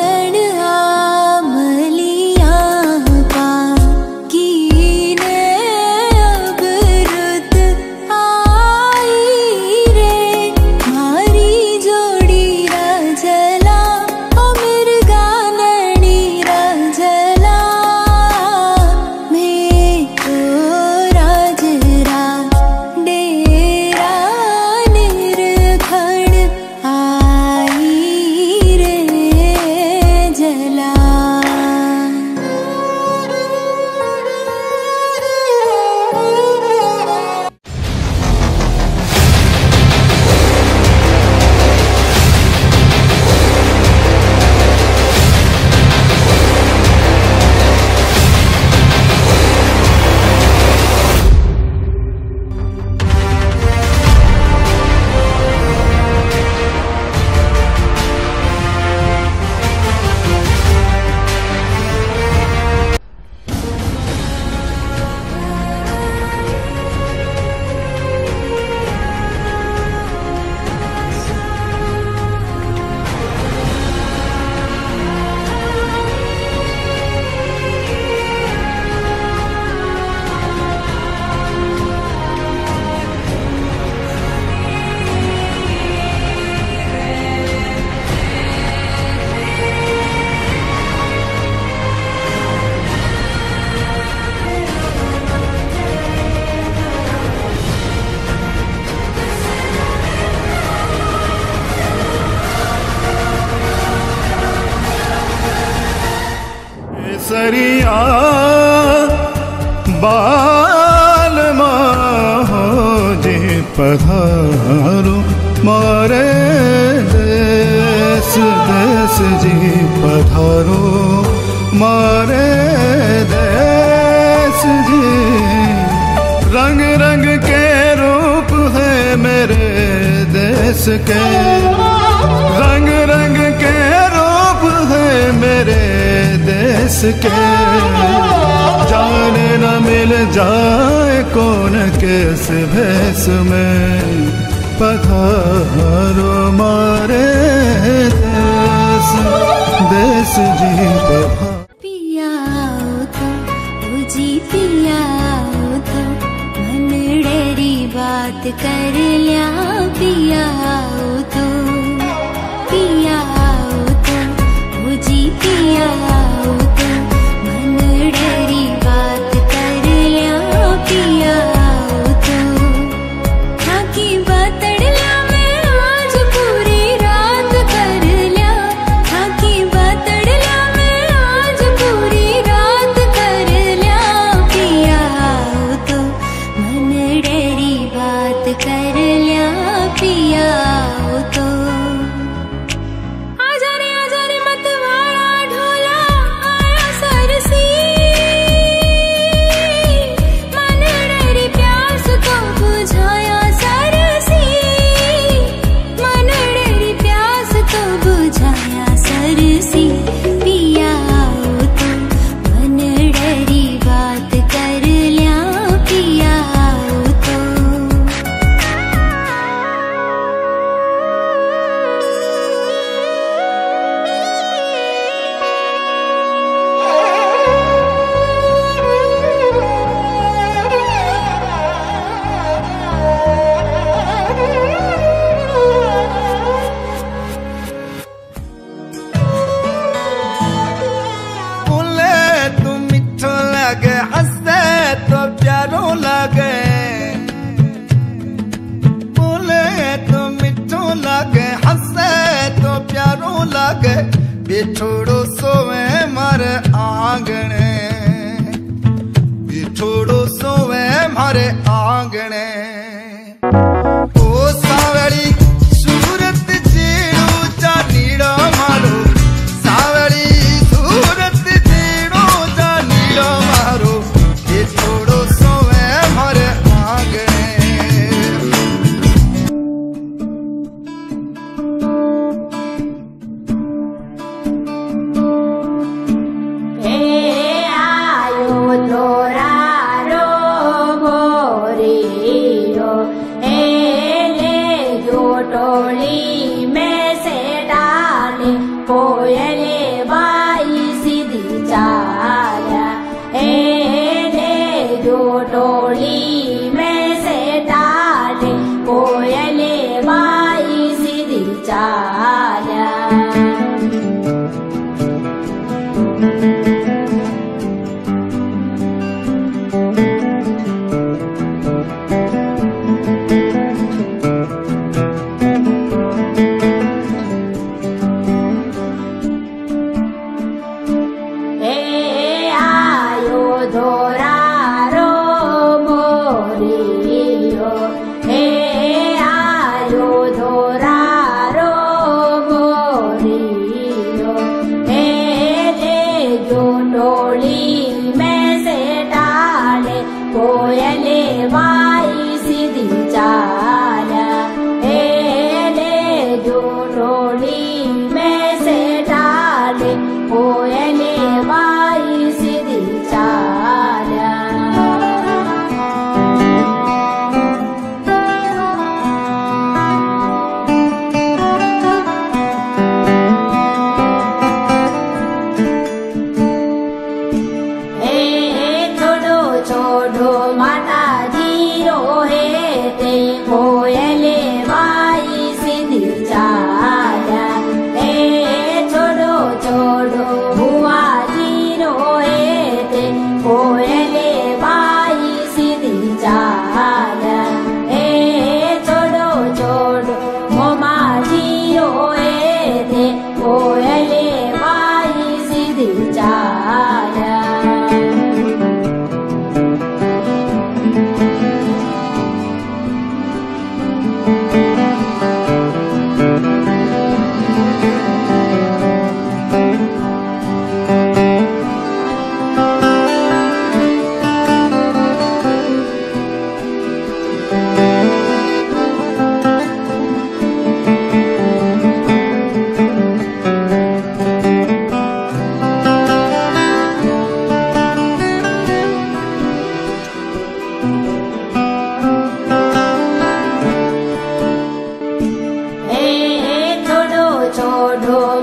கணு पधारो, मारे देश देश जी पधारो, मारे देश जी। रंग रंग के रूप है मेरे देश के। रंग रंग के रूप है मेरे देश के। जाने न मिल जाए कौन केस भेस में। पधारो मारे देश देश जी तो, तो, कर लिया पिया day ये छोड़ो सोवे मारे आंगणे। ये छोड़ो सोवे मारे छोडो